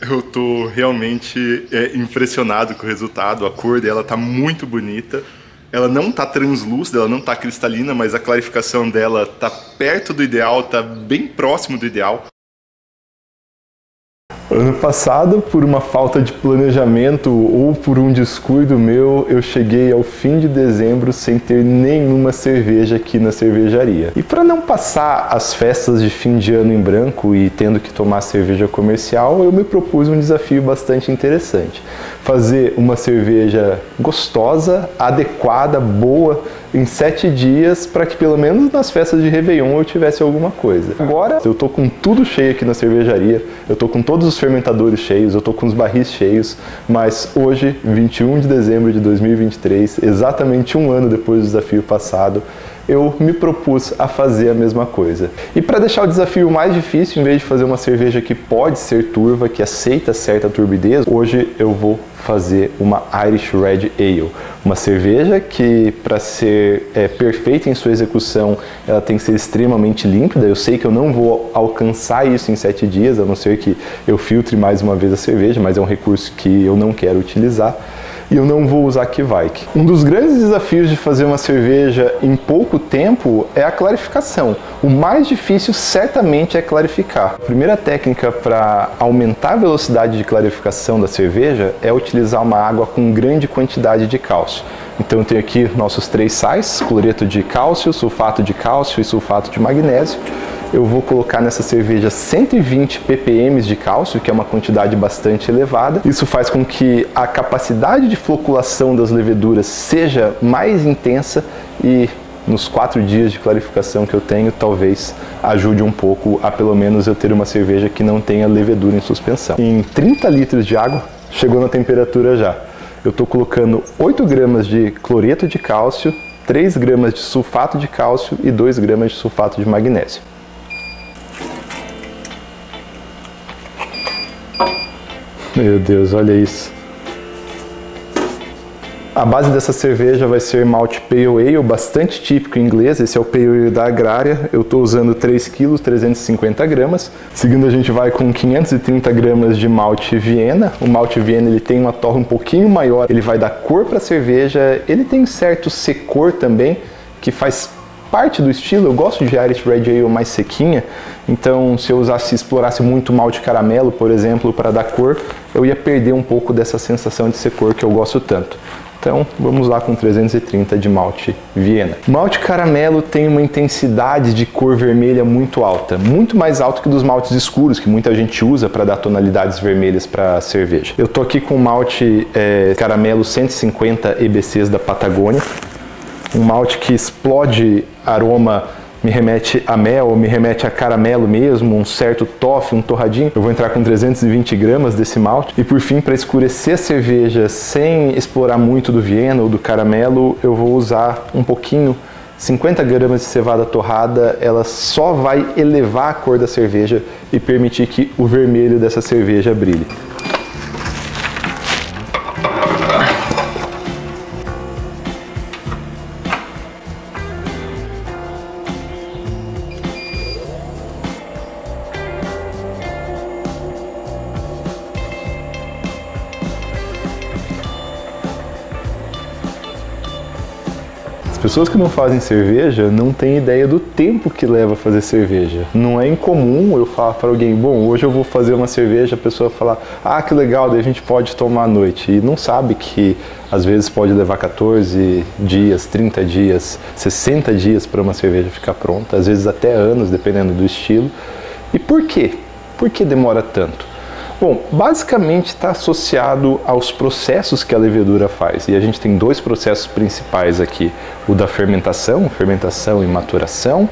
Eu tô realmente é, impressionado com o resultado. A cor dela tá muito bonita. Ela não tá translúcida, ela não tá cristalina, mas a clarificação dela tá perto do ideal, tá bem próximo do ideal. Ano passado, por uma falta de planejamento ou por um descuido meu, eu cheguei ao fim de dezembro sem ter nenhuma cerveja aqui na cervejaria. E para não passar as festas de fim de ano em branco e tendo que tomar cerveja comercial, eu me propus um desafio bastante interessante: fazer uma cerveja gostosa, adequada, boa em sete dias para que pelo menos nas festas de Réveillon eu tivesse alguma coisa. Agora eu tô com tudo cheio aqui na cervejaria, eu tô com todos os fermentadores cheios, eu tô com os barris cheios, mas hoje, 21 de dezembro de 2023, exatamente um ano depois do desafio passado, eu me propus a fazer a mesma coisa. E para deixar o desafio mais difícil, em vez de fazer uma cerveja que pode ser turva, que aceita certa turbidez, hoje eu vou fazer uma Irish Red Ale, uma cerveja que para ser é, perfeita em sua execução, ela tem que ser extremamente límpida. Eu sei que eu não vou alcançar isso em sete dias, a não ser que eu filtre mais uma vez a cerveja, mas é um recurso que eu não quero utilizar e eu não vou usar Kivike. Um dos grandes desafios de fazer uma cerveja em pouco tempo é a clarificação. O mais difícil certamente é clarificar. A primeira técnica para aumentar a velocidade de clarificação da cerveja é utilizar uma água com grande quantidade de cálcio. Então eu tenho aqui nossos três sais, cloreto de cálcio, sulfato de cálcio e sulfato de magnésio eu vou colocar nessa cerveja 120 ppm de cálcio, que é uma quantidade bastante elevada. Isso faz com que a capacidade de floculação das leveduras seja mais intensa e nos quatro dias de clarificação que eu tenho, talvez ajude um pouco a pelo menos eu ter uma cerveja que não tenha levedura em suspensão. Em 30 litros de água, chegou na temperatura já. Eu estou colocando 8 gramas de cloreto de cálcio, 3 gramas de sulfato de cálcio e 2 gramas de sulfato de magnésio. Meu Deus, olha isso. A base dessa cerveja vai ser malte Pale Ale, bastante típico inglês. Esse é o Pale Ale da Agrária. Eu estou usando 3 kg, 350 gramas. Seguindo, a gente vai com 530 gramas de malte Viena. O malte Viena ele tem uma torre um pouquinho maior, ele vai dar cor para a cerveja. Ele tem certo secor também, que faz parte do estilo. Eu gosto de Irish Red Ale mais sequinha, então se eu usasse, explorasse muito malte caramelo, por exemplo, para dar cor, eu ia perder um pouco dessa sensação de ser cor que eu gosto tanto. Então vamos lá com 330 de malte Viena. Malte caramelo tem uma intensidade de cor vermelha muito alta, muito mais alta que dos maltes escuros que muita gente usa para dar tonalidades vermelhas para cerveja. Eu tô aqui com malte é, caramelo 150 EBCs da Patagônia, um malte que explode aroma me remete a mel, me remete a caramelo mesmo, um certo toffee, um torradinho. Eu vou entrar com 320 gramas desse malte. E por fim, para escurecer a cerveja sem explorar muito do Viena ou do caramelo, eu vou usar um pouquinho 50 gramas de cevada torrada, ela só vai elevar a cor da cerveja e permitir que o vermelho dessa cerveja brilhe. As pessoas que não fazem cerveja não têm ideia do tempo que leva fazer cerveja. Não é incomum eu falar para alguém, bom, hoje eu vou fazer uma cerveja, a pessoa falar, ah, que legal, daí a gente pode tomar à noite. E não sabe que às vezes pode levar 14 dias, 30 dias, 60 dias para uma cerveja ficar pronta, às vezes até anos, dependendo do estilo. E por quê? Por que demora tanto? Bom, basicamente está associado aos processos que a levedura faz. E a gente tem dois processos principais aqui: o da fermentação, fermentação e maturação,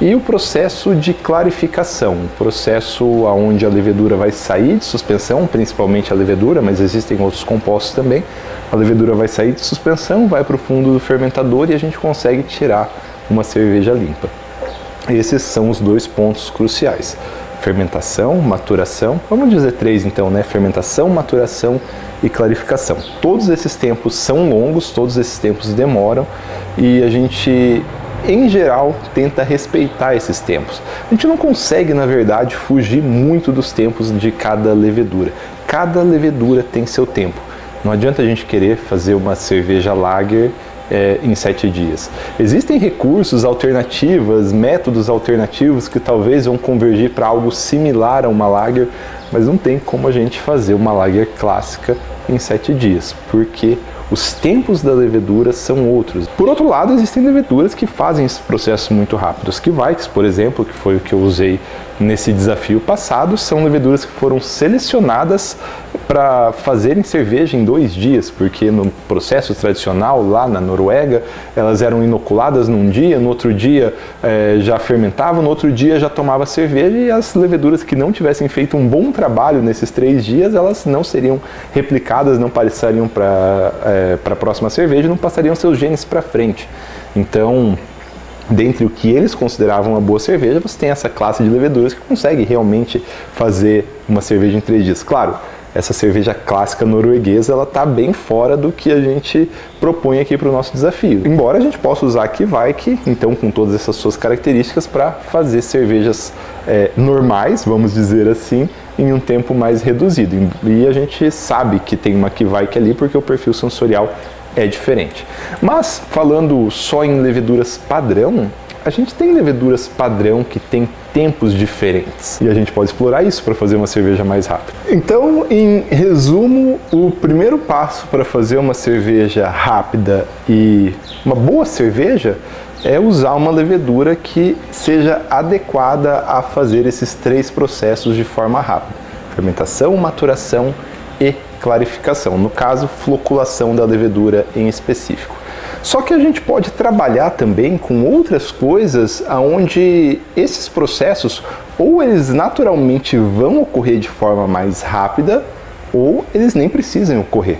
e o processo de clarificação, o processo onde a levedura vai sair de suspensão, principalmente a levedura, mas existem outros compostos também. A levedura vai sair de suspensão, vai para o fundo do fermentador e a gente consegue tirar uma cerveja limpa. Esses são os dois pontos cruciais fermentação, maturação, vamos dizer três então, né? Fermentação, maturação e clarificação. Todos esses tempos são longos, todos esses tempos demoram e a gente em geral, tenta respeitar esses tempos. A gente não consegue, na verdade, fugir muito dos tempos de cada levedura. Cada levedura tem seu tempo. Não adianta a gente querer fazer uma cerveja lager é, em sete dias. Existem recursos, alternativas, métodos alternativos que talvez vão convergir para algo similar a uma lager, mas não tem como a gente fazer uma lager clássica em sete dias, porque os tempos da levedura são outros. Por outro lado, existem leveduras que fazem esse processo muito rápido. Os Kvikes, por exemplo, que foi o que eu usei nesse desafio passado, são leveduras que foram selecionadas para fazerem cerveja em dois dias, porque no processo tradicional lá na Noruega elas eram inoculadas num dia, no outro dia é, já fermentavam, no outro dia já tomava cerveja e as leveduras que não tivessem feito um bom trabalho nesses três dias elas não seriam replicadas, não passariam para é, a próxima cerveja, não passariam seus genes para frente. Então dentre o que eles consideravam uma boa cerveja, você tem essa classe de leveduras que consegue realmente fazer uma cerveja em três dias. Claro, essa cerveja clássica norueguesa ela está bem fora do que a gente propõe aqui para o nosso desafio. Embora a gente possa usar aqui Kivike, então com todas essas suas características, para fazer cervejas é, normais, vamos dizer assim, em um tempo mais reduzido. E a gente sabe que tem uma Kivike ali porque o perfil sensorial é diferente. Mas falando só em leveduras padrão, a gente tem leveduras padrão que tem tempos diferentes e a gente pode explorar isso para fazer uma cerveja mais rápida. Então, em resumo, o primeiro passo para fazer uma cerveja rápida e uma boa cerveja é usar uma levedura que seja adequada a fazer esses três processos de forma rápida: fermentação, maturação e clarificação. No caso, floculação da levedura em específico. Só que a gente pode trabalhar também com outras coisas aonde esses processos ou eles naturalmente vão ocorrer de forma mais rápida ou eles nem precisam ocorrer.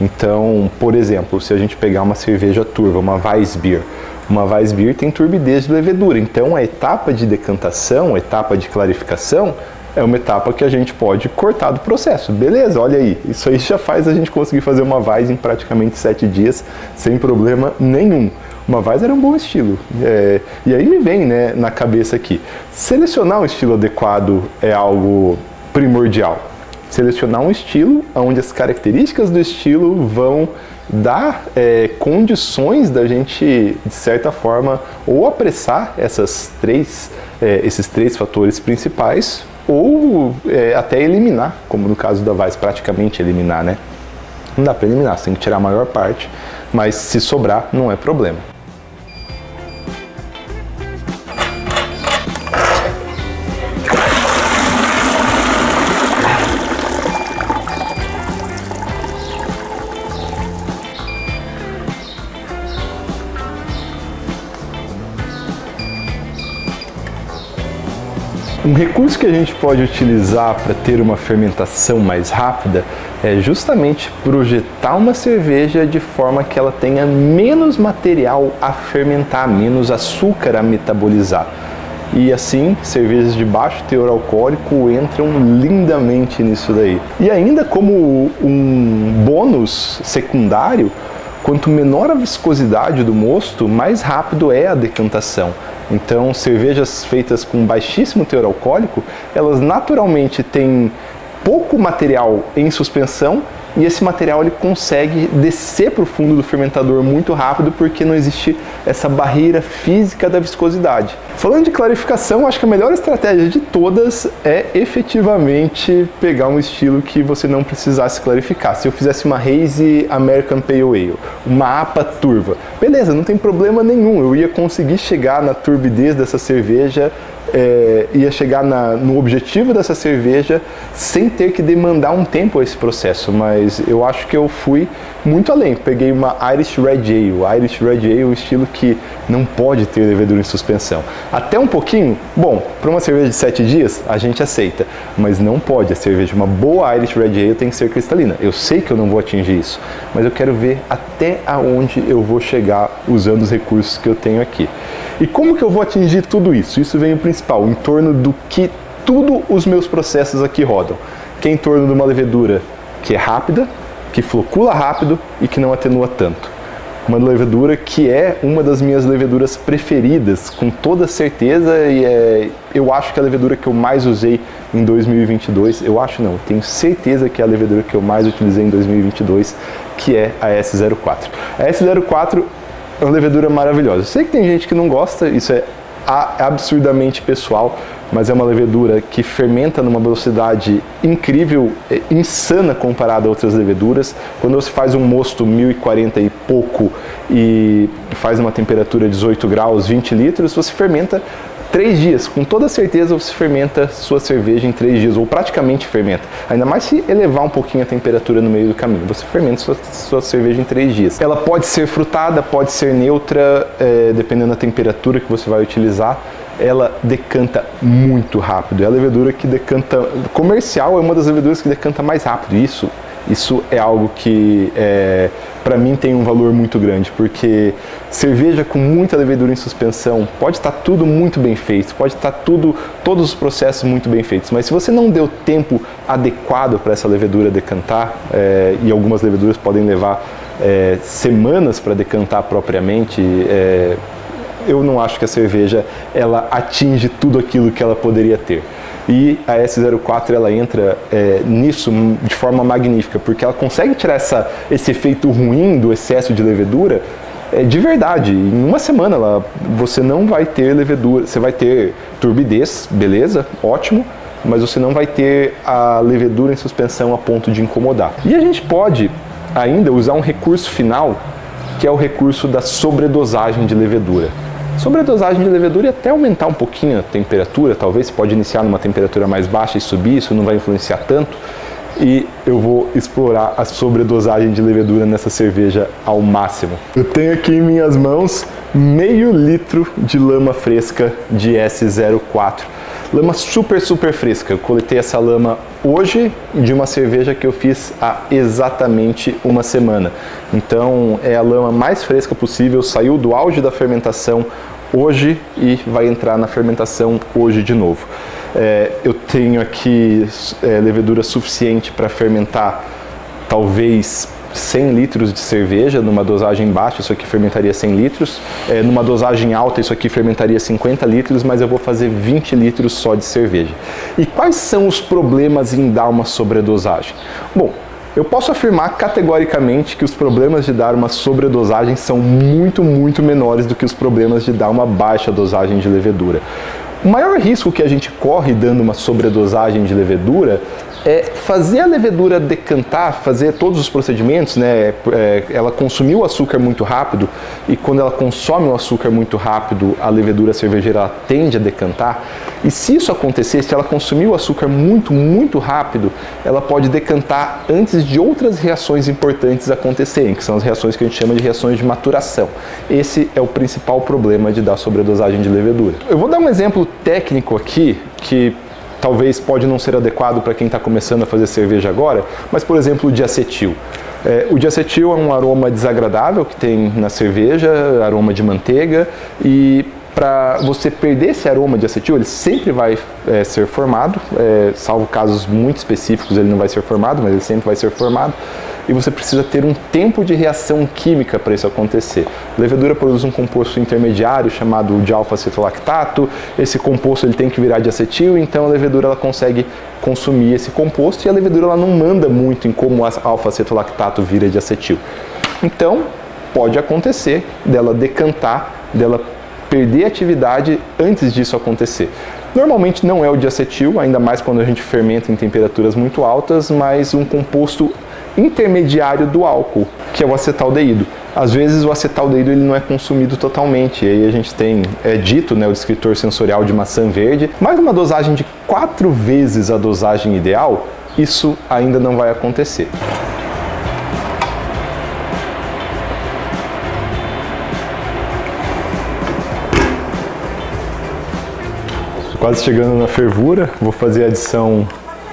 Então, por exemplo, se a gente pegar uma cerveja turva, uma Weissbier, uma Weissbier tem turbidez de levedura, então a etapa de decantação, a etapa de clarificação, é uma etapa que a gente pode cortar do processo. Beleza, olha aí, isso aí já faz a gente conseguir fazer uma Vaz em praticamente sete dias sem problema nenhum. Uma Vaz era um bom estilo. É, e aí me vem né, na cabeça aqui, selecionar um estilo adequado é algo primordial. Selecionar um estilo onde as características do estilo vão dar é, condições da gente, de certa forma, ou apressar essas três, é, esses três fatores principais, ou é, até eliminar, como no caso da Vice, praticamente eliminar, né? Não dá para eliminar, você tem que tirar a maior parte, mas se sobrar, não é problema. Recurso que a gente pode utilizar para ter uma fermentação mais rápida é justamente projetar uma cerveja de forma que ela tenha menos material a fermentar, menos açúcar a metabolizar. E assim, cervejas de baixo teor alcoólico entram lindamente nisso daí. E ainda como um bônus secundário, quanto menor a viscosidade do mosto, mais rápido é a decantação. Então, cervejas feitas com baixíssimo teor alcoólico, elas naturalmente têm pouco material em suspensão e esse material ele consegue descer para o fundo do fermentador muito rápido porque não existe essa barreira física da viscosidade. Falando de clarificação, acho que a melhor estratégia de todas é efetivamente pegar um estilo que você não precisasse clarificar. Se eu fizesse uma Hazy American Pale Ale, uma APA turva, beleza, não tem problema nenhum, eu ia conseguir chegar na turbidez dessa cerveja é, ia chegar na, no objetivo dessa cerveja sem ter que demandar um tempo a esse processo, mas eu acho que eu fui muito além. Peguei uma Irish Red Ale, Irish Red Ale, um estilo que não pode ter levedura em suspensão. Até um pouquinho, bom, para uma cerveja de 7 dias a gente aceita, mas não pode. A cerveja, uma boa Irish Red Ale tem que ser cristalina. Eu sei que eu não vou atingir isso, mas eu quero ver até aonde eu vou chegar usando os recursos que eu tenho aqui. E como que eu vou atingir tudo isso? Isso vem o principal, em torno do que tudo os meus processos aqui rodam, que é em torno de uma levedura que é rápida, que flocula rápido e que não atenua tanto. uma levedura que é uma das minhas leveduras preferidas, com toda certeza, e é, eu acho que é a levedura que eu mais usei em 2022. Eu acho não, tenho certeza que é a levedura que eu mais utilizei em 2022, que é a S04. A S04 é uma levedura maravilhosa. Eu sei que tem gente que não gosta, isso é absurdamente pessoal, mas é uma levedura que fermenta numa velocidade incrível, é, insana comparada a outras leveduras. Quando você faz um mosto 1040 e pouco e faz uma temperatura de 18 graus, 20 litros, você fermenta três dias. Com toda certeza você fermenta sua cerveja em três dias, ou praticamente fermenta. Ainda mais se elevar um pouquinho a temperatura no meio do caminho. Você fermenta sua, sua cerveja em três dias. Ela pode ser frutada, pode ser neutra, é, dependendo da temperatura que você vai utilizar ela decanta muito rápido. É a levedura que decanta, comercial é uma das leveduras que decanta mais rápido. Isso, isso é algo que é, para mim tem um valor muito grande, porque cerveja com muita levedura em suspensão pode estar tá tudo muito bem feito, pode estar tá tudo, todos os processos muito bem feitos, mas se você não deu tempo adequado para essa levedura decantar, é, e algumas leveduras podem levar é, semanas para decantar propriamente, é, eu não acho que a cerveja ela atinge tudo aquilo que ela poderia ter. E a S04 ela entra é, nisso de forma magnífica, porque ela consegue tirar essa, esse efeito ruim do excesso de levedura é, de verdade. Em uma semana ela, você não vai ter levedura, você vai ter turbidez, beleza, ótimo, mas você não vai ter a levedura em suspensão a ponto de incomodar. E a gente pode ainda usar um recurso final, que é o recurso da sobredosagem de levedura. Sobre a dosagem de levedura e até aumentar um pouquinho a temperatura, talvez pode iniciar numa temperatura mais baixa e subir, isso não vai influenciar tanto. E eu vou explorar a sobredosagem de levedura nessa cerveja ao máximo. Eu tenho aqui em minhas mãos meio litro de lama fresca de S04 Lama super, super fresca. Eu coletei essa lama hoje de uma cerveja que eu fiz há exatamente uma semana. Então é a lama mais fresca possível, saiu do auge da fermentação hoje e vai entrar na fermentação hoje de novo. É, eu tenho aqui é, levedura suficiente para fermentar talvez 100 litros de cerveja numa dosagem baixa, isso aqui fermentaria 100 litros. É, numa dosagem alta, isso aqui fermentaria 50 litros, mas eu vou fazer 20 litros só de cerveja. E quais são os problemas em dar uma sobredosagem? Bom, eu posso afirmar categoricamente que os problemas de dar uma sobredosagem são muito, muito menores do que os problemas de dar uma baixa dosagem de levedura. O maior risco que a gente corre dando uma sobredosagem de levedura é fazer a levedura decantar, fazer todos os procedimentos, né? É, ela consumiu o açúcar muito rápido e quando ela consome o açúcar muito rápido, a levedura cervejeira tende a decantar. E se isso acontecer, se ela consumir o açúcar muito, muito rápido, ela pode decantar antes de outras reações importantes acontecerem, que são as reações que a gente chama de reações de maturação. Esse é o principal problema de dar sobredosagem de levedura. Eu vou dar um exemplo técnico aqui que talvez pode não ser adequado para quem está começando a fazer cerveja agora, mas por exemplo o diacetil. É, o diacetil é um aroma desagradável que tem na cerveja, aroma de manteiga, e para você perder esse aroma de acetil, ele sempre vai é, ser formado, é, salvo casos muito específicos ele não vai ser formado, mas ele sempre vai ser formado e você precisa ter um tempo de reação química para isso acontecer. A levedura produz um composto intermediário chamado de alfa-acetolactato. Esse composto ele tem que virar de acetil, então a levedura ela consegue consumir esse composto e a levedura ela não manda muito em como o alfa-acetolactato vira de acetil. Então, pode acontecer dela decantar, dela perder atividade antes disso acontecer. Normalmente não é o diacetil, ainda mais quando a gente fermenta em temperaturas muito altas, mas um composto intermediário do álcool, que é o acetaldeído. Às vezes o acetaldeído ele não é consumido totalmente, e aí a gente tem, é dito, né, o descritor sensorial de maçã verde, mas uma dosagem de quatro vezes a dosagem ideal, isso ainda não vai acontecer. Quase chegando na fervura, vou fazer a adição,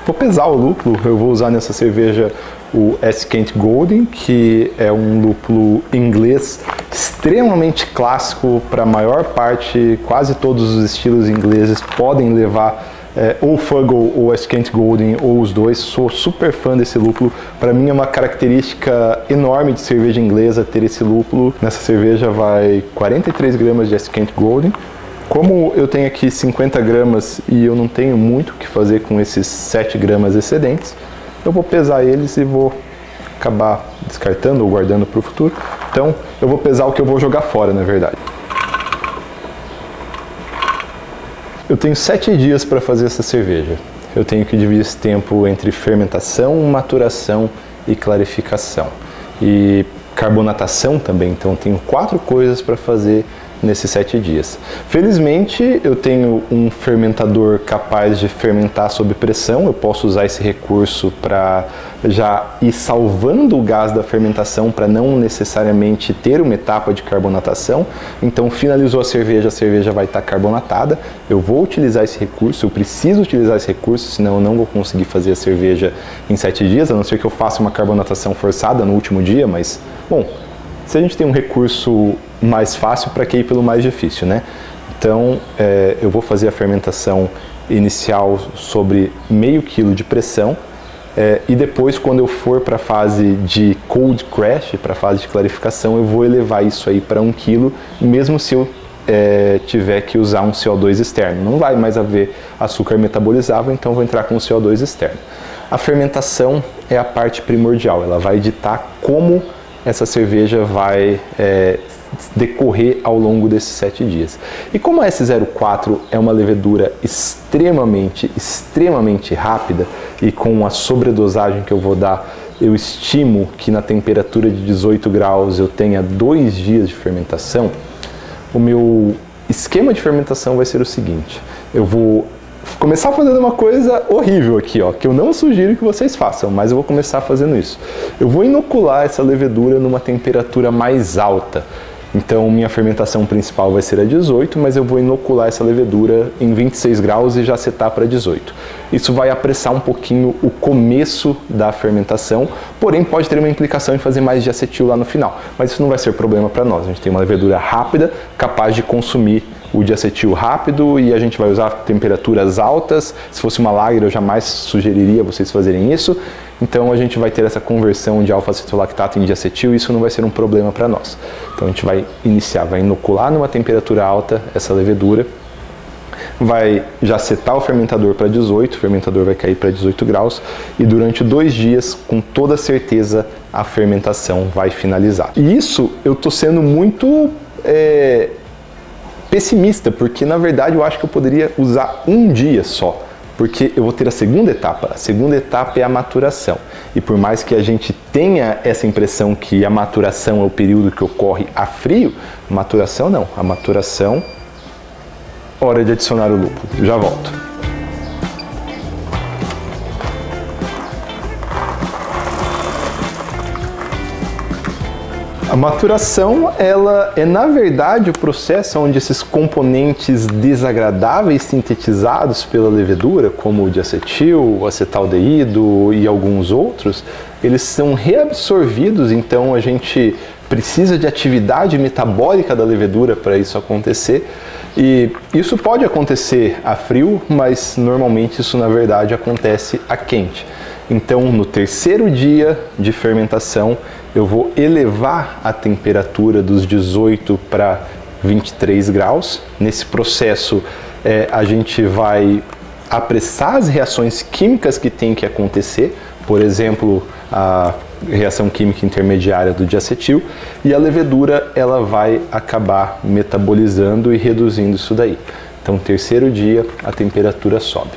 vou pesar o lúpulo, eu vou usar nessa cerveja o S. Kent Golden, que é um lúpulo inglês extremamente clássico para a maior parte, quase todos os estilos ingleses podem levar é, ou Fuggle ou Skent Golden ou os dois. Sou super fã desse lúpulo. Para mim é uma característica enorme de cerveja inglesa ter esse lúpulo. Nessa cerveja vai 43 gramas de Skent Golden. Como eu tenho aqui 50 gramas e eu não tenho muito o que fazer com esses 7 gramas excedentes, eu vou pesar eles e vou acabar descartando ou guardando para o futuro. Então eu vou pesar o que eu vou jogar fora, na verdade. Eu tenho sete dias para fazer essa cerveja. Eu tenho que dividir esse tempo entre fermentação, maturação e clarificação. E carbonatação também, então tenho quatro coisas para fazer nesses sete dias. Felizmente, eu tenho um fermentador capaz de fermentar sob pressão. Eu posso usar esse recurso para já ir salvando o gás da fermentação para não necessariamente ter uma etapa de carbonatação. Então, finalizou a cerveja, a cerveja vai estar carbonatada. Eu vou utilizar esse recurso, eu preciso utilizar esse recurso, senão eu não vou conseguir fazer a cerveja em sete dias, a não ser que eu faça uma carbonatação forçada no último dia, mas, bom, se a gente tem um recurso mais fácil, para que ir pelo mais difícil, né? Então, é, eu vou fazer a fermentação inicial sobre meio quilo de pressão é, e depois, quando eu for para a fase de cold crash, para a fase de clarificação, eu vou elevar isso aí para um quilo, mesmo se eu é, tiver que usar um CO2 externo. Não vai mais haver açúcar metabolizável, então vou entrar com o CO2 externo. A fermentação é a parte primordial, ela vai ditar como essa cerveja vai é, decorrer ao longo desses sete dias. E como a S04 é uma levedura extremamente, extremamente rápida e com a sobredosagem que eu vou dar, eu estimo que na temperatura de 18 graus eu tenha dois dias de fermentação, o meu esquema de fermentação vai ser o seguinte: eu vou começar fazendo uma coisa horrível aqui, ó, que eu não sugiro que vocês façam, mas eu vou começar fazendo isso. Eu vou inocular essa levedura numa temperatura mais alta. Então, minha fermentação principal vai ser a 18, mas eu vou inocular essa levedura em 26 graus e já setar para 18. Isso vai apressar um pouquinho o começo da fermentação, porém pode ter uma implicação em fazer mais de acetil lá no final. Mas isso não vai ser problema para nós. A gente tem uma levedura rápida, capaz de consumir o diacetil rápido e a gente vai usar temperaturas altas. Se fosse uma lager, eu jamais sugeriria vocês fazerem isso. Então a gente vai ter essa conversão de alfa-cetolactato em diacetil e isso não vai ser um problema para nós. Então a gente vai iniciar, vai inocular numa temperatura alta essa levedura, vai já setar o fermentador para 18, o fermentador vai cair para 18 graus e durante dois dias, com toda certeza, a fermentação vai finalizar. E isso eu estou sendo muito é, pessimista, porque na verdade eu acho que eu poderia usar um dia só porque eu vou ter a segunda etapa. A segunda etapa é a maturação. E por mais que a gente tenha essa impressão que a maturação é o período que ocorre a frio, maturação não. A maturação, hora de adicionar o lúpulo. Já volto. A maturação, ela é na verdade o processo onde esses componentes desagradáveis sintetizados pela levedura, como o diacetil, o acetaldeído e alguns outros, eles são reabsorvidos, então a gente precisa de atividade metabólica da levedura para isso acontecer. E isso pode acontecer a frio, mas normalmente isso na verdade acontece a quente. Então, no terceiro dia de fermentação, eu vou elevar a temperatura dos 18 para 23 graus. Nesse processo, é, a gente vai apressar as reações químicas que tem que acontecer, por exemplo, a reação química intermediária do diacetil, e a levedura ela vai acabar metabolizando e reduzindo isso daí. Então, terceiro dia, a temperatura sobe.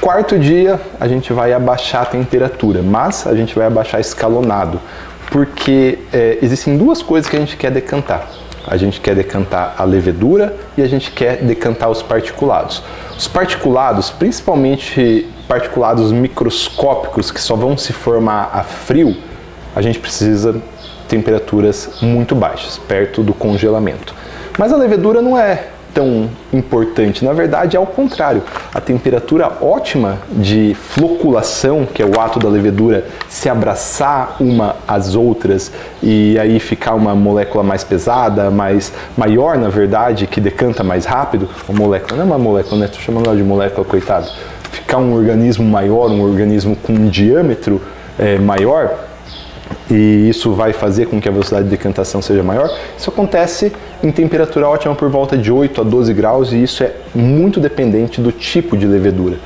Quarto dia, a gente vai abaixar a temperatura, mas a gente vai abaixar escalonado porque é, existem duas coisas que a gente quer decantar. A gente quer decantar a levedura e a gente quer decantar os particulados. Os particulados, principalmente particulados microscópicos que só vão se formar a frio, a gente precisa temperaturas muito baixas, perto do congelamento. Mas a levedura não é tão importante. Na verdade, é ao contrário. A temperatura ótima de floculação, que é o ato da levedura se abraçar uma às outras e aí ficar uma molécula mais pesada, mais maior, na verdade, que decanta mais rápido. Uma molécula, não é uma molécula, né? Estou chamando ela de molécula, coitado. Ficar um organismo maior, um organismo com um diâmetro é, maior, e isso vai fazer com que a velocidade de decantação seja maior. Isso acontece em temperatura ótima por volta de 8 a 12 graus e isso é muito dependente do tipo de levedura.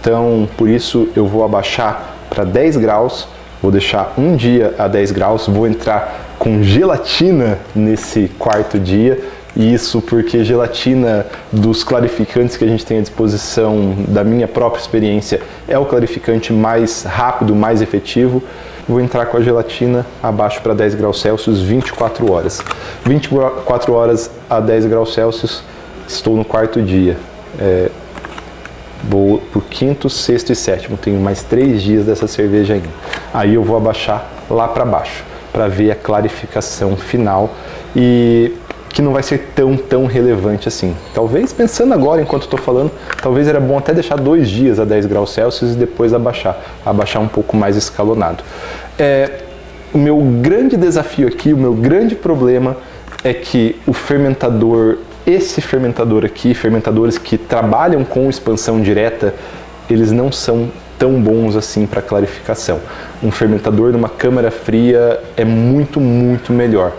Então, por isso eu vou abaixar para 10 graus, vou deixar um dia a 10 graus, vou entrar com gelatina nesse quarto dia. Isso porque gelatina dos clarificantes que a gente tem à disposição, da minha própria experiência, é o clarificante mais rápido, mais efetivo vou entrar com a gelatina abaixo para 10 graus Celsius 24 horas. 24 horas a 10 graus Celsius, estou no quarto dia. É, vou o quinto, sexto e sétimo. Tenho mais três dias dessa cerveja ainda. Aí eu vou abaixar lá para baixo para ver a clarificação final e que não vai ser tão, tão relevante assim. Talvez, pensando agora, enquanto estou falando, talvez era bom até deixar dois dias a 10 graus Celsius e depois abaixar, abaixar um pouco mais escalonado. É, o meu grande desafio aqui, o meu grande problema é que o fermentador, esse fermentador aqui, fermentadores que trabalham com expansão direta, eles não são tão bons assim para clarificação. Um fermentador numa câmara fria é muito, muito melhor.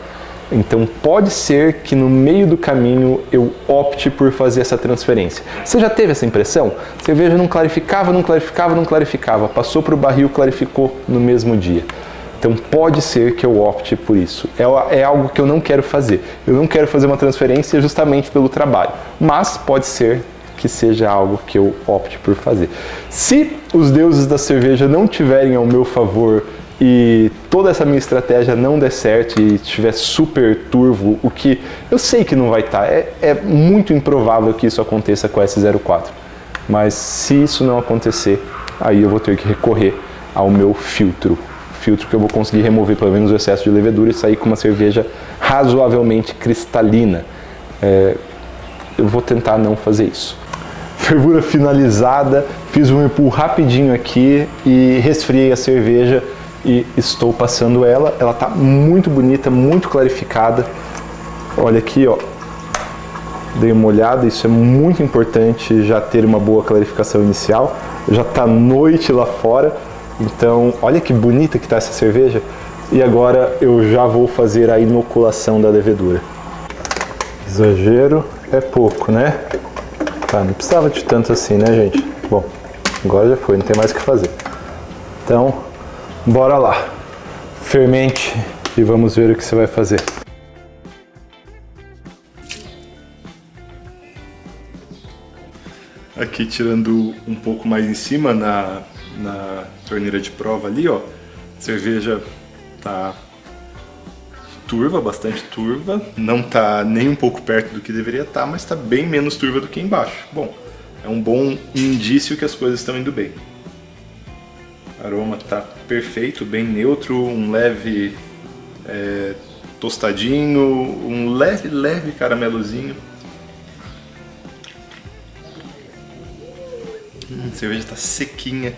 Então pode ser que no meio do caminho eu opte por fazer essa transferência. Você já teve essa impressão? Cerveja não clarificava, não clarificava, não clarificava, passou para o barril, clarificou no mesmo dia. Então pode ser que eu opte por isso. É, é, algo que eu não quero fazer. Eu não quero fazer uma transferência justamente pelo trabalho, mas pode ser que seja algo que eu opte por fazer. Se os deuses da cerveja não tiverem ao meu favor e toda essa minha estratégia não der certo e estiver super turvo, o que eu sei que não vai estar, tá, é, é muito improvável que isso aconteça com a S04. Mas se isso não acontecer, aí eu vou ter que recorrer ao meu filtro. Filtro que eu vou conseguir remover pelo menos o excesso de levedura e sair com uma cerveja razoavelmente cristalina. É, eu vou tentar não fazer isso. Fervura finalizada, fiz um empurro rapidinho aqui e resfriei a cerveja e estou passando ela. Ela está muito bonita, muito clarificada. Olha aqui, ó. Dei uma olhada, isso é muito importante já ter uma boa clarificação inicial. Já está noite lá fora, então olha que bonita que está essa cerveja. E agora eu já vou fazer a inoculação da levedura. Exagero é pouco, né? Tá, não precisava de tanto assim, né, gente? Bom, agora já foi, não tem mais o que fazer. Então, Bora lá. Fermente e vamos ver o que você vai fazer. Aqui tirando um pouco mais em cima na, na torneira de prova ali, ó. Cerveja tá turva, bastante turva. Não tá nem um pouco perto do que deveria estar, tá, mas tá bem menos turva do que embaixo. Bom, é um bom indício que as coisas estão indo bem. Aroma tá perfeito, bem neutro, um leve é, tostadinho, um leve, leve caramelozinho. Hum, a cerveja tá sequinha,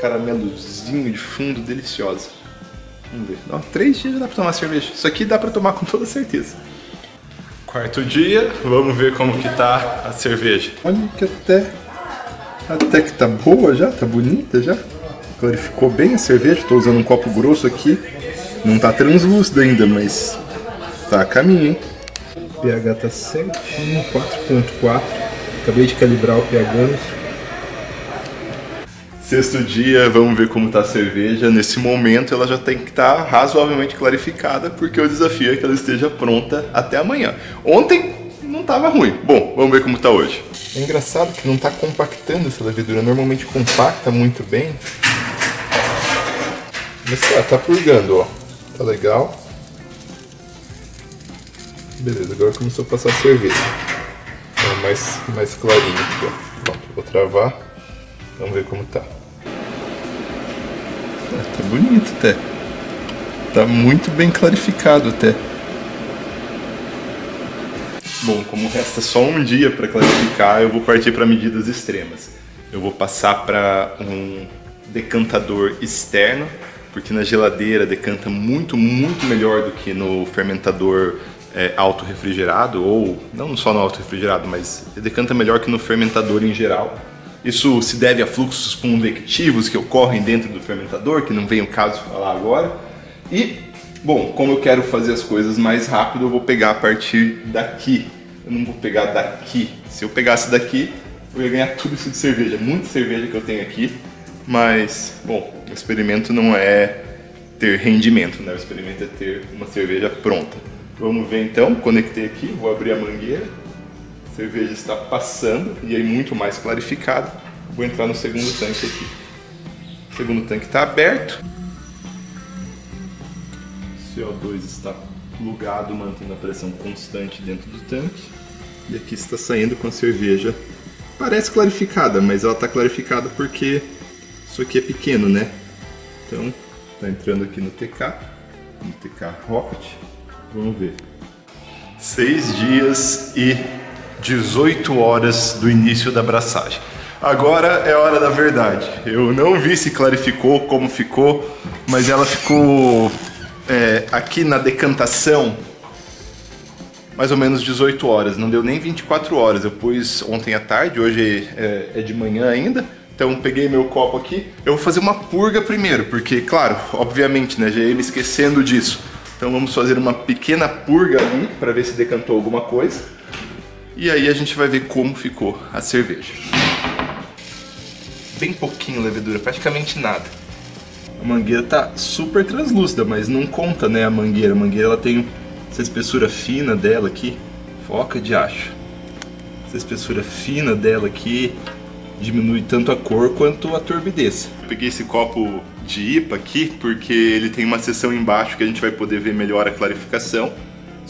caramelozinho de fundo, deliciosa. Vamos ver. Três dias já dá pra tomar cerveja. Isso aqui dá pra tomar com toda certeza. Quarto dia, vamos ver como que tá a cerveja. Olha que até, até que tá boa já, tá bonita já. Clarificou bem a cerveja, estou usando um copo grosso aqui. Não está translúcido ainda, mas tá a caminho, hein? O pH tá certinho, 4.4. Acabei de calibrar o pH. Sexto dia, vamos ver como está a cerveja. Nesse momento ela já tem que estar tá razoavelmente clarificada, porque o desafio é que ela esteja pronta até amanhã. Ontem não estava ruim. Bom, vamos ver como está hoje. É engraçado que não está compactando essa levedura. Normalmente compacta muito bem. Mas tá, tá purgando, ó. Tá legal. Beleza, agora começou a passar cerveja. Então, mais, mais clarinho aqui, ó. Pronto, vou travar. Vamos ver como tá. Ah, tá bonito até. Tá muito bem clarificado até. Bom, como resta só um dia para classificar, eu vou partir para medidas extremas. Eu vou passar para um decantador externo, porque na geladeira decanta muito, muito melhor do que no fermentador é, auto-refrigerado, ou não só no auto-refrigerado, mas decanta melhor que no fermentador em geral. Isso se deve a fluxos convectivos que ocorrem dentro do fermentador, que não vem o caso falar agora. E, bom, como eu quero fazer as coisas mais rápido, eu vou pegar a partir daqui. Eu não vou pegar daqui. Se eu pegasse daqui, eu ia ganhar tudo isso de cerveja. Muita cerveja que eu tenho aqui. Mas, bom, o experimento não é ter rendimento, né? O experimento é ter uma cerveja pronta. Vamos ver então, conectei aqui, vou abrir a mangueira a cerveja está passando e aí muito mais clarificado. Vou entrar no segundo tanque aqui. O segundo tanque está aberto. O CO2 está plugado, mantendo a pressão constante dentro do tanque. E aqui está saindo com a cerveja. Parece clarificada, mas ela está clarificada porque isso aqui é pequeno, né? Então, está entrando aqui no TK, no TK Rocket. Vamos ver. Seis dias e 18 horas do início da abraçagem. Agora é a hora da verdade. Eu não vi se clarificou como ficou, mas ela ficou é, aqui na decantação mais ou menos 18 horas. Não deu nem 24 horas. Eu pus ontem à tarde, hoje é, é de manhã ainda. Então peguei meu copo aqui. Eu vou fazer uma purga primeiro, porque, claro, obviamente, né? Já ia me esquecendo disso. Então vamos fazer uma pequena purga ali para ver se decantou alguma coisa. E aí a gente vai ver como ficou a cerveja. Bem pouquinho levedura, praticamente nada. A mangueira tá super translúcida, mas não conta, né, a mangueira. A mangueira ela tem essa espessura fina dela aqui. Foca de acho. Essa espessura fina dela aqui diminui tanto a cor quanto a turbidez. Eu peguei esse copo de IPA aqui porque ele tem uma seção embaixo que a gente vai poder ver melhor a clarificação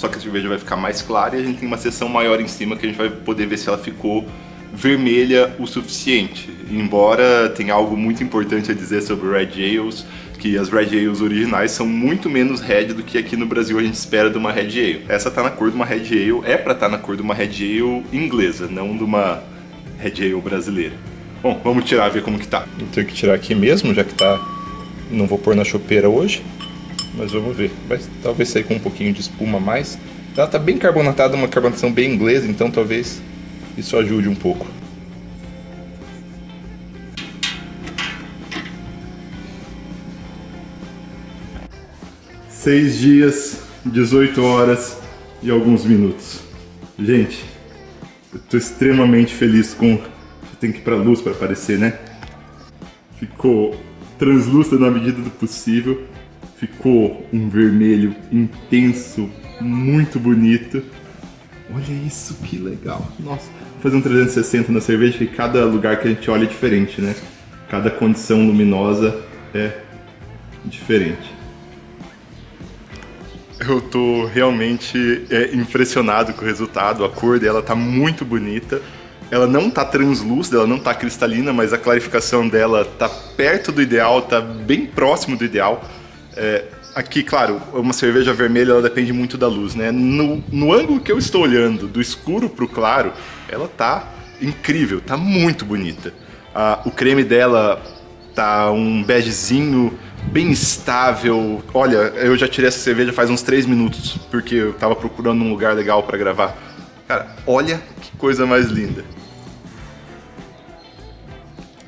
só que a cerveja vai ficar mais clara e a gente tem uma seção maior em cima que a gente vai poder ver se ela ficou vermelha o suficiente. Embora tenha algo muito importante a dizer sobre Red Ales, que as Red Ales originais são muito menos red do que aqui no Brasil a gente espera de uma Red Ale. Essa tá na cor de uma Red Ale, é para estar tá na cor de uma Red Ale inglesa, não de uma Red Ale brasileira. Bom, vamos tirar ver como que tá. Eu tenho que tirar aqui mesmo, já que tá não vou pôr na chopeira hoje mas vamos ver. Vai talvez sair com um pouquinho de espuma a mais. Ela está bem carbonatada, uma carbonatação bem inglesa, então talvez isso ajude um pouco. Seis dias, 18 horas e alguns minutos. Gente, eu tô extremamente feliz com. Tem que ir pra luz para aparecer, né? Ficou translúcida na medida do possível ficou um vermelho intenso, muito bonito. Olha isso, que legal. Nossa, vou fazer um 360 na cerveja que cada lugar que a gente olha é diferente, né? Cada condição luminosa é diferente. Eu tô realmente é, impressionado com o resultado. A cor dela tá muito bonita. Ela não tá translúcida, ela não tá cristalina, mas a clarificação dela tá perto do ideal, tá bem próximo do ideal. É, aqui, claro, uma cerveja vermelha ela depende muito da luz, né? No, no ângulo que eu estou olhando, do escuro para o claro, ela tá incrível, tá muito bonita. Ah, o creme dela tá um begezinho bem estável. Olha, eu já tirei essa cerveja faz uns 3 minutos, porque eu tava procurando um lugar legal para gravar. Cara, olha que coisa mais linda.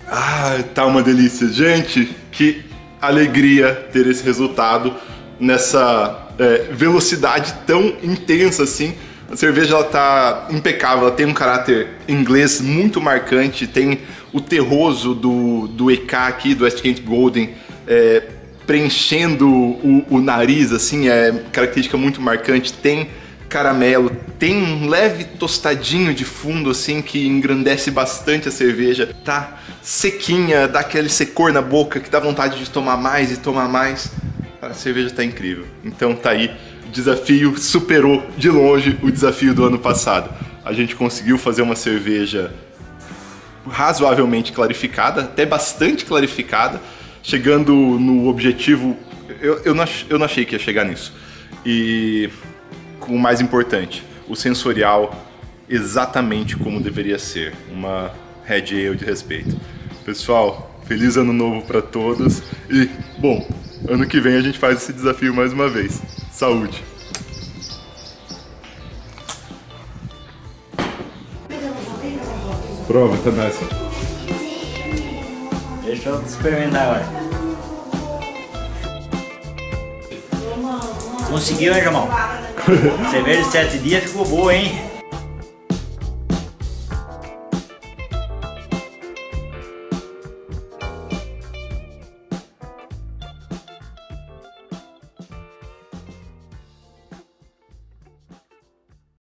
Ah, tá uma delícia. Gente, que alegria ter esse resultado nessa é, velocidade tão intensa assim. A cerveja ela tá impecável, ela tem um caráter inglês muito marcante, tem o terroso do, do EK aqui, do West Kent Golden, é, preenchendo o, o, nariz, assim, é característica muito marcante. Tem caramelo, tem um leve tostadinho de fundo, assim, que engrandece bastante a cerveja. Tá sequinha, dá aquele secor na boca que dá vontade de tomar mais e tomar mais. A cerveja está incrível. Então tá aí, o desafio superou de longe o desafio do ano passado. A gente conseguiu fazer uma cerveja razoavelmente clarificada, até bastante clarificada, chegando no objetivo. Eu, eu, não, eu não achei que ia chegar nisso. E o mais importante, o sensorial exatamente como deveria ser. Uma Red Ale de respeito. Pessoal, feliz ano novo para todos e, bom, ano que vem a gente faz esse desafio mais uma vez. Saúde! Prova, tá nessa. Deixa eu experimentar agora. Conseguiu, hein, Jamal? Cerveja de sete dias ficou boa, hein?